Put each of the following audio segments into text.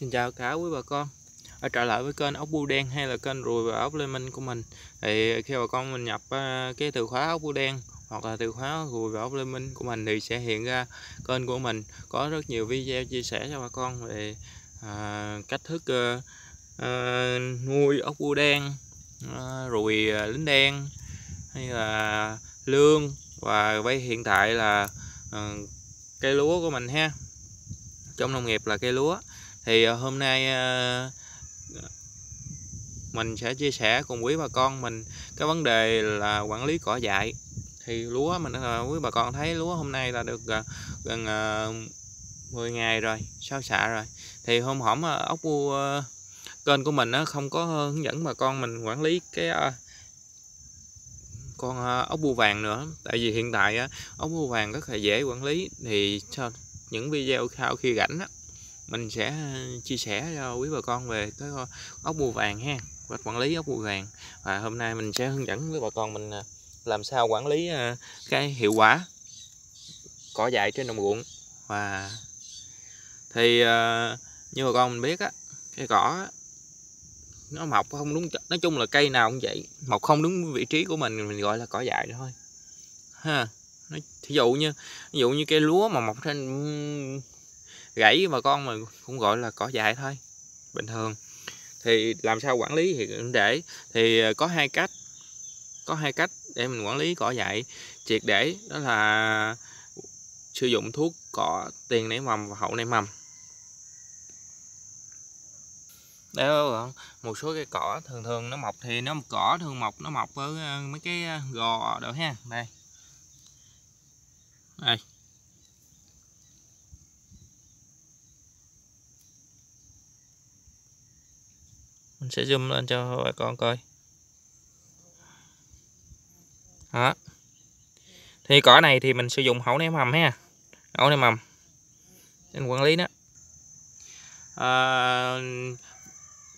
Xin chào cả quý bà con. Ở trở lại với kênh ốc bu đen hay là kênh ruồi và ốc lê minh của mình. Thì khi bà con mình nhập à, cái từ khóa ốc bu đen hoặc là từ khóa ruồi và ốc lê minh của mình thì sẽ hiện ra kênh của mình. Có rất nhiều video chia sẻ cho bà con về à, cách thức à, nuôi ốc bu đen à, ruồi à, lính đen hay là lương và bây hiện tại là à, cây lúa của mình ha. Trong nông nghiệp là cây lúa thì ờ, hôm nay ờ, mình sẽ chia sẻ cùng quý bà con mình cái vấn đề là quản lý cỏ dại. Thì lúa mình ờ, quý bà con thấy lúa hôm nay là được gần 10 ngày rồi sao xạ rồi. Thì hôm hổm ốc bu kênh của mình nó không có hướng dẫn bà con mình quản lý cái con ốc bu vàng nữa. Tại vì hiện tại ốc bu vàng rất là dễ quản lý. Thì những video sau khi rảnh mình sẽ ờ, chia sẻ cho quý bà con về cái ờ, ốc bùa vàng ha cách quản lý ốc bùa vàng. Và hôm nay mình sẽ hướng dẫn với bà con mình ờ, làm sao quản lý cái hiệu quả cỏ dại trên đồng ruộng. Và thì như bà con mình biết á cái cỏ nó mọc không đúng nói chung là cây nào cũng vậy, mọc không đúng vị trí của mình mình gọi là cỏ dại thôi. Ha thí dụ như ví dụ như cây lúa mà mọc trên gãy mà con mà cũng, gọi là, cỏ dại thôi, bình thường. Thì làm sao quản lý thì để. Thì ờ, có hai cách, có hai cách để mình quản lý cỏ dại. Triệt để đó là sử dụng thuốc cỏ tiền nảy mầm và hậu nảy mầm. Đó một số cây cỏ thường thường nó mọc thì nó cỏ thường mọc, nó mọc với ờ, mấy cái ờ, gò đó ha. Đây. Đây. Mình sẽ zoom lên cho bà con coi. Đó. Thì cỏ này thì mình sử dụng hậu ném mầm ha. Hậu ném mầm để quản lý đó à, ờ,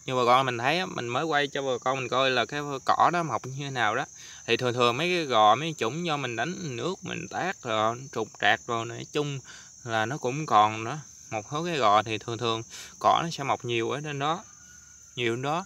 như bà con mình thấy mình mới quay cho bà con mình coi là cái cỏ đó mọc như thế nào đó. Thì thường thường mấy cái gò mấy chủng do mình đánh nước mình tát rồi trục trạc rồi nói chung là nó cũng còn đó. Một số cái gò thì thường thường cỏ nó sẽ mọc nhiều ở trên đó nhiều đó.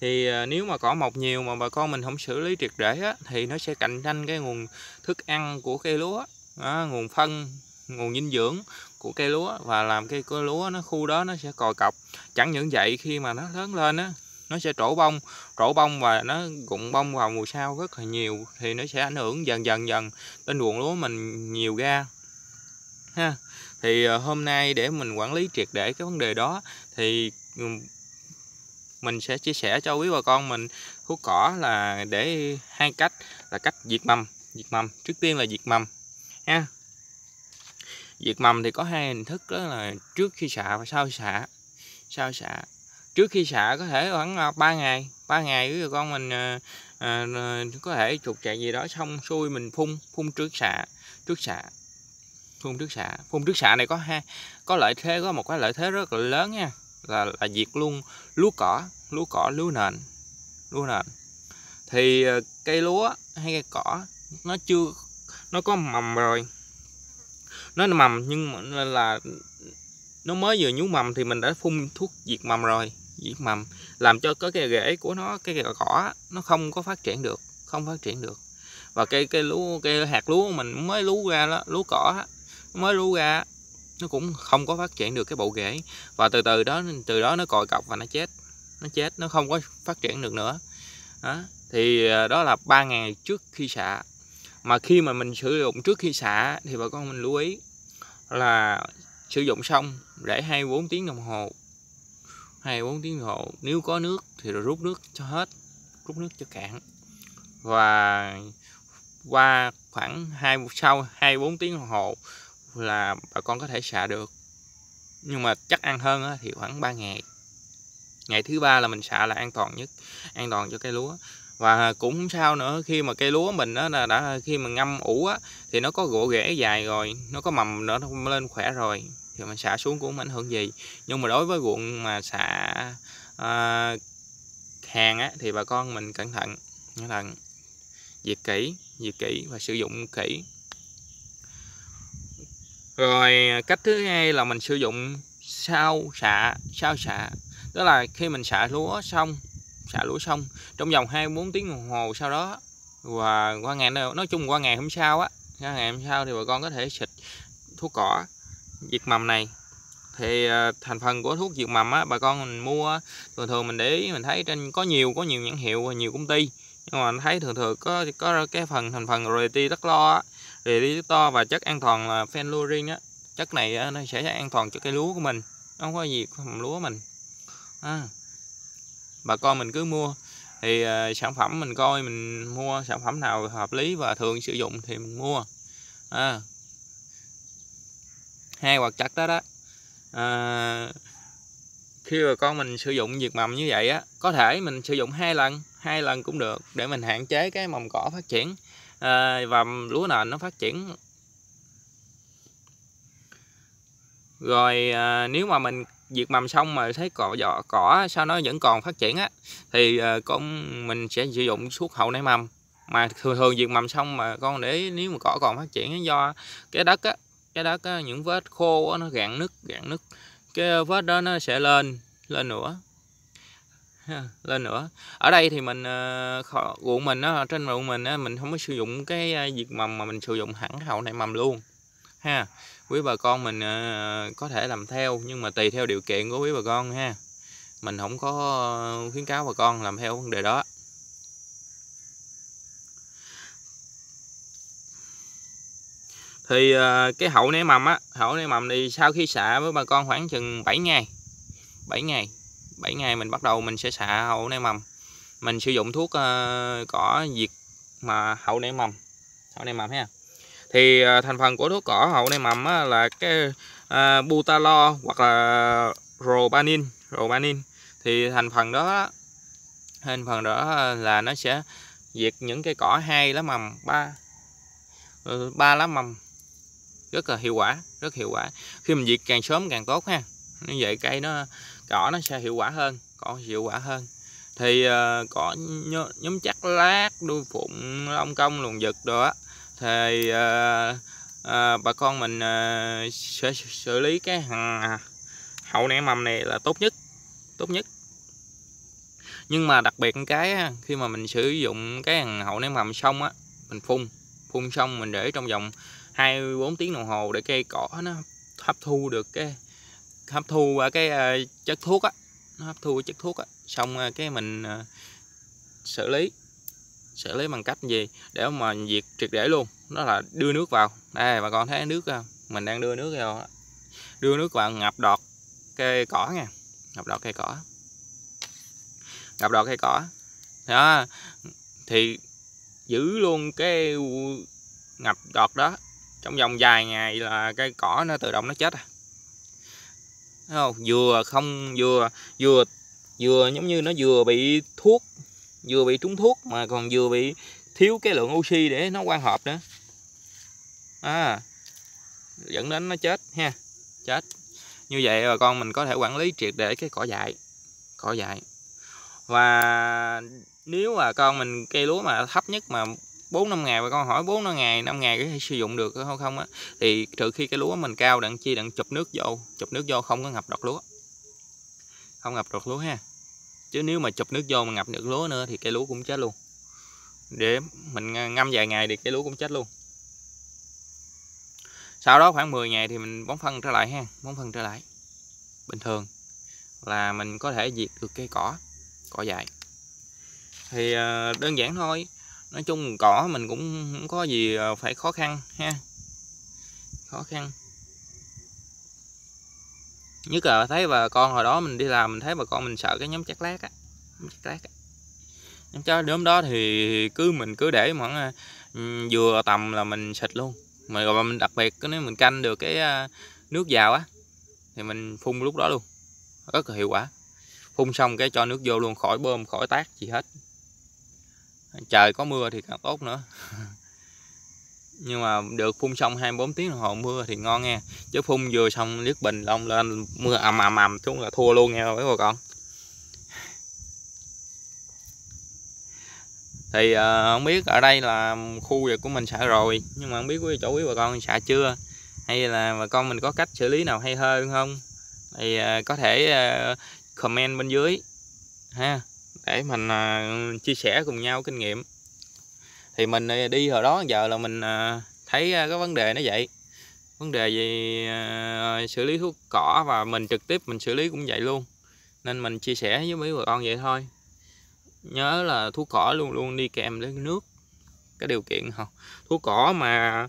Thì ờ, nếu mà cỏ mọc nhiều mà bà con mình không xử lý triệt để á, thì nó sẽ cạnh tranh cái nguồn thức ăn của cây lúa đó, nguồn phân nguồn dinh dưỡng của cây lúa và làm cây cây lúa nó khu đó nó sẽ còi cọc. Chẳng những vậy khi mà nó lớn lên á nó sẽ trổ bông trổ bông và nó rụng bông vào mùa sau rất là nhiều thì nó sẽ ảnh hưởng dần dần dần lên ruộng lúa mình nhiều ga. Ha thì ờ, hôm nay để mình quản lý triệt để cái vấn đề đó thì mình sẽ chia sẻ cho quý bà con mình thuốc cỏ là để hai cách là cách diệt mầm diệt mầm. Trước tiên là diệt mầm ha. Diệt mầm thì có hai hình thức đó là trước khi xạ và sau xạ sau xạ trước khi xạ có thể khoảng à, 3 ngày 3 ngày quý bà con mình à, à, à có thể trục chạy gì đó xong xuôi mình phun phun trước xạ trước xạ phun trước xạ phun trước xạ này có hai có lợi thế có một cái lợi thế rất là lớn nha là là diệt luôn lúa cỏ lúa cỏ, lúa nền lúa nền. Thì ờ, cây lúa hay cây cỏ nó chưa, nó có mầm rồi. Nó mầm nhưng mà là nó mới vừa nhú mầm thì mình đã phun thuốc diệt mầm rồi, diệt mầm, làm cho cái cây rễ của nó, cái cây cỏ nó không có phát triển được, không phát triển được. Và cây cây lúa, cây hạt lúa mình mới lú ra đó, lúa cỏ mới lú ra nó cũng không có phát triển được cái bộ rễ và từ từ đó từ đó nó còi cọc và nó chết. Nó chết, nó không có phát triển được nữa. Đó. thì à, đó là ba ngày trước khi xạ. Mà khi mà mình sử dụng trước khi xạ thì bà con mình lưu ý là sử dụng xong để 24 tiếng đồng hồ. 24 tiếng đồng hồ. Nếu có nước thì rồi rút nước cho hết. Rút nước cho cạn. Và qua khoảng hai, sau 24 tiếng đồng hồ là bà con có thể xạ được. Nhưng mà chắc ăn hơn thì khoảng 3 ngày. Ngày thứ ba là mình xạ là an toàn nhất an toàn cho cây lúa. Và cũng sao nữa khi mà cây lúa mình đó là đã khi mà ngâm ủ á thì nó có gỗ rễ dài rồi nó có mầm nữa nó lên khỏe rồi thì mình xả xuống cũng không ảnh hưởng gì. Nhưng mà đối với ruộng mà xả à, hàng á thì bà con mình cẩn thận cẩn thận diệt kỹ diệt kỹ và sử dụng kỹ rồi, cách thứ hai là mình sử dụng sao xạ sao xạ. Tức là khi mình xạ lúa xong, xạ lúa xong, trong vòng 24 tiếng đồng hồ sau đó, và qua ngày nói chung qua ngày hôm sau á, qua ngày hôm sau thì bà con có thể xịt thuốc cỏ, diệt mầm này. Thì ờ, thành phần của thuốc diệt mầm á, bà con mình mua thường thường mình để ý, mình thấy trên, có nhiều có nhiều nhãn hiệu và nhiều công ty. Nhưng mà mình thấy thường thường có có cái phần, thành phần RT rất lo RT to và chất an toàn là fenlurin á. Chất này nó sẽ an toàn cho cây lúa của mình không có gì mầm lúa mình. À, bà con mình cứ mua. Thì uh, sản phẩm mình coi mình mua sản phẩm nào hợp lý và thường sử dụng thì mình mua. À, hai hoặc chất đó đó. À, khi mà con mình sử dụng diệt mầm như vậy á có thể mình sử dụng hai lần hai lần cũng được để mình hạn chế cái mầm cỏ phát triển à, và lúa nền nó phát triển. Rồi à, nếu mà mình diệt mầm xong mà thấy cỏ vỏ cỏ sao nó vẫn còn phát triển á thì à, con mình sẽ sử dụng suốt hậu nảy mầm. Mà thường thường diệt mầm xong mà con để nếu mà cỏ còn phát triển do cái đất á cái đất á, những vết khô á, nó gạn nứt gạn nứt. Cái vết đó nó sẽ lên lên nữa lên nữa. Ở đây thì mình ờ, ruộng mình á, trên ruộng mình á, mình không có sử dụng cái ờ, diệt mầm mà mình sử dụng hẳn hậu này mầm luôn, ha. Quý bà con mình ờ, có thể làm theo nhưng mà tùy theo điều kiện của quý bà con ha. Mình không có khuyến cáo bà con làm theo vấn đề đó. Thì cái hậu nảy mầm á, hậu nảy mầm thì sau khi xạ với bà con khoảng chừng 7 ngày 7 ngày. 7 ngày mình bắt đầu mình sẽ xạ hậu nảy mầm. Mình sử dụng thuốc uh, cỏ diệt mà hậu nảy mầm hậu nảy mầm ha. Thì uh, thành phần của thuốc cỏ hậu nảy mầm á, là cái uh, butalo hoặc là robanin robanin. Thì thành phần đó thành phần đó là nó sẽ diệt những cây cỏ hai lá mầm ba ừ, ba lá mầm. Rất là hiệu quả rất hiệu quả. Khi mình diệt càng sớm càng tốt ha. Như vậy cây nó cỏ nó sẽ hiệu quả hơn cỏ hiệu quả hơn. Thì uh, cỏ nhóm chắc lát đuôi phụng long công luồng giật đó thì uh, uh, bà con mình uh, sẽ xử lý cái hàng à, hậu nẻ mầm này là tốt nhất tốt nhất. Nhưng mà đặc biệt cái khi mà mình sử dụng cái hàng hậu ném mầm xong á mình phun phun xong mình để trong vòng 24 tiếng đồng hồ để cây cỏ nó hấp thu được cái hấp thu cái ờ, chất thuốc á, nó hấp thu chất thuốc á, xong ờ, cái mình ờ, xử lý. Xử lý bằng cách gì? Để mà diệt triệt để luôn. Đó là đưa nước vào. Đây, bà con thấy nước mình đang đưa nước vào đưa nước vào ngập đọt cây cỏ nha. Ngập đọt cây cỏ. Ngập đọt cây cỏ. Đó. Thì giữ luôn cái ngập đọt đó. Trong vòng vài ngày là cây cỏ nó tự động nó chết à. Thấy không vừa không vừa vừa vừa giống như nó vừa bị thuốc vừa bị trúng thuốc mà còn vừa bị thiếu cái lượng oxy để nó quan hợp nữa. À, dẫn đến nó chết ha chết. Như vậy bà con mình có thể quản lý triệt để cái cỏ dại cỏ dại. Và nếu mà con mình cây lúa mà thấp nhất mà 4 5 ngày và con hỏi 4 5 ngày 5 ngày có thể sử dụng được không không á, thì trừ khi cái lúa mình cao đặng chi đặng chụp nước vô, chụp nước vô không có ngập đọt lúa. Không ngập đọt lúa ha. Chứ nếu mà chụp nước vô mà ngập được lúa nữa thì cây lúa cũng chết luôn. Để mình ngâm vài ngày thì cây lúa cũng chết luôn. Sau đó khoảng 10 ngày thì mình bón phân trở lại ha, bón phân trở lại. Bình thường là mình có thể diệt được cây cỏ cỏ dại. Thì ờ, đơn giản thôi nói chung cỏ mình cũng không có gì ờ, phải khó khăn ha. Khó khăn. Nhất là thấy bà con hồi đó mình đi làm, mình thấy bà con mình sợ cái nhóm chắc lát á, nhóm chắc lát á. Nhóm chắc đốm đó thì cứ mình cứ để khoảng ờ, vừa tầm là mình xịt luôn. Mà rồi mình đặc biệt nếu mình canh được cái ờ, nước vào á, thì mình phun lúc đó luôn. Rất là hiệu quả. Phun xong cái cho nước vô luôn, khỏi bơm, khỏi tác gì hết trời có mưa thì càng tốt nữa. Nhưng mà được phun xong 24 tiếng đồng hồ mưa thì ngon nghe. Chứ phun vừa xong liếc bình lông lên mưa ầm ầm ầm xuống là thua luôn nghe mấy bà con. Thì uh, không biết ở đây là khu vực của mình xả rồi nhưng mà không biết quý chỗ quý bà con xả chưa? Hay là bà con mình có cách xử lý nào hay hơn không? Thì uh, có thể uh, comment bên dưới ha để mình à, chia sẻ cùng nhau kinh nghiệm. Thì mình à, đi hồi đó giờ là mình à, thấy cái vấn đề nó vậy. Vấn đề gì xử lý thuốc cỏ và mình trực tiếp mình xử lý cũng vậy luôn. Nên mình chia sẻ với mấy bà con vậy thôi. Nhớ là thuốc cỏ luôn luôn đi kèm với nước. Cái điều kiện không thuốc cỏ mà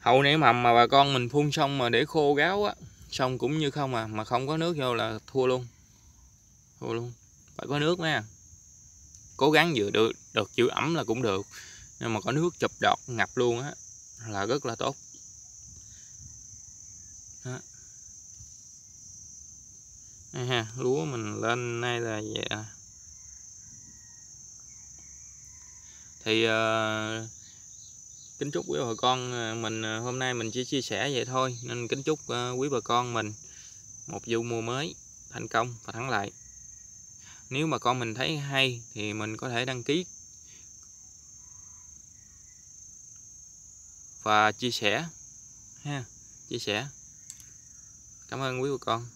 hậu nảy mầm mà bà con mình phun xong mà để khô gáo á, xong cũng như không à mà không có nước vô là thua luôn. Thua luôn phải có nước nha cố gắng giữ được được giữ ẩm là cũng được nhưng mà có nước chụp đọt ngập luôn á là rất là tốt đó. À, ha lúa mình lên nay là vậy à. thì uh, kính chúc quý bà con ờ, mình ờ, hôm nay mình chỉ chia sẻ vậy thôi nên kính chúc quý bà con mình một vụ mùa mới thành công và thắng lợi nếu mà con mình thấy hay thì mình có thể đăng ký và chia sẻ ha, chia sẻ. Cảm ơn quý cô con.